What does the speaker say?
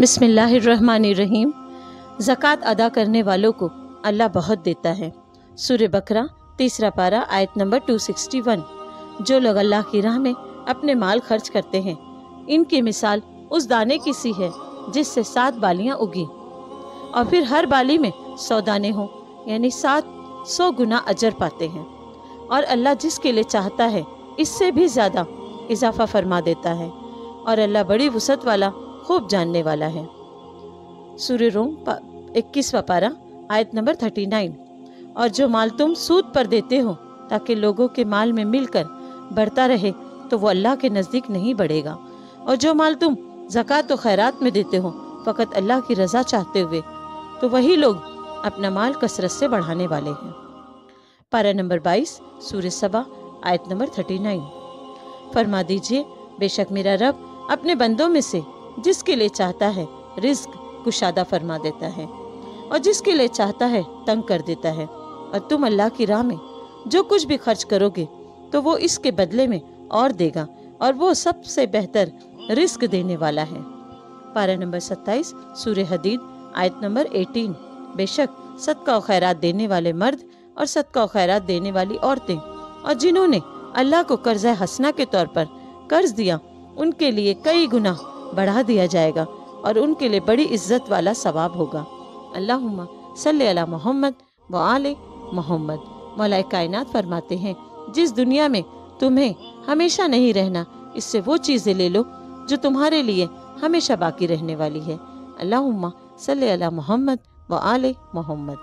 बिस्मिल्लाहिर्रहमानिर्रहीम। ज़क़़त अदा करने वालों को अल्लाह बहुत देता है। सूर्य बकरा, तीसरा पारा, आयत नंबर 261 जो लोग अल्लाह की राह में अपने माल खर्च करते हैं, इनकी मिसाल उस दाने की सी है, जिससे सात बालियाँ उगी। और फिर हर बाली में सौ दाने हों, यानी सात सौ गुना अजर पाते हैं। और अल्लाह जिसके लिए चाहता है, इससे भी ज़्यादा इजाफा फरमा देता है। और अल्लाह बड़ी वसत वाला खूब जानने वाला है। सूर्य रोम इक्कीसवा पारा आयत नंबर थर्टी नाइन। और जो माल तुम सूद पर देते हो, ताकि लोगों के माल में मिलकर बढ़ता रहे तो वो अल्लाह के नज़दीक नहीं बढ़ेगा। और जो माल तुम जक़ात तो खैरात में देते हो, फ़कत अल्लाह की रज़ा चाहते हुए तो वही लोग अपना माल कसरत से बढ़ाने वाले हैं। पारा नंबर बाईस, सूर्य सबा आयत नंबर थर्टी नाइन। फरमा दीजिए, बेशक मेरा रब अपने बंदों में से जिसके लिए चाहता है रिस्क कुशादा फरमा देता है। और जिसके लिए चाहता है, तंग कर देता है। और तुम अल्लाह की राह में जो कुछ भी खर्च करोगे तो वो इसके बदले में और देगा और वो सबसे बेहतर रिस्क देने वाला है। पारा नंबर सत्ताईस सूर्य हदीद, आयत नंबर एटीन। बेशक सदका खैरात देने वाले मर्द और सदका खैरात देने वाली औरतें और जिन्होंने अल्लाह को कर्ज हसना के तौर पर कर्ज दिया, उनके लिए कई गुना बढ़ा दिया जाएगा और उनके लिए बड़ी इज़्ज़त वाला सवाब होगा। अल्लाह सल्ली मोहम्मद व आले मोहम्मद। मौलाए कायनात फरमाते हैं, जिस दुनिया में तुम्हें हमेशा नहीं रहना, इससे वो चीज़ें ले लो जो तुम्हारे लिए हमेशा बाकी रहने वाली है। अल्लाह सल्ली मोहम्मद व आले मोहम्मद।